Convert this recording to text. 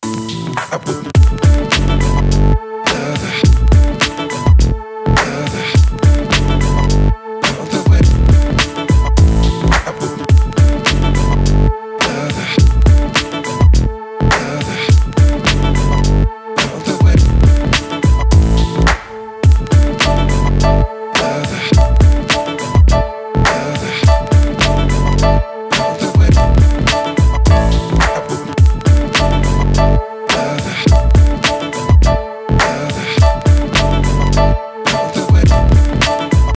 I put